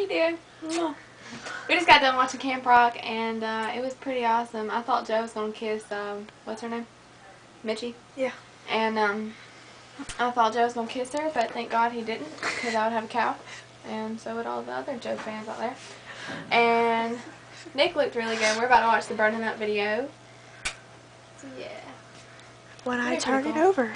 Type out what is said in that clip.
Hey there. We just got done watching Camp Rock, and uh, it was pretty awesome. I thought Joe was gonna kiss um, what's her name, Mitchie. Yeah. And um, I thought Joe was gonna kiss her, but thank God he didn't, because I would have a cow, and so would all the other Joe fans out there. And Nick looked really good. We're about to watch the burning up video. Yeah. When I turn turn it over.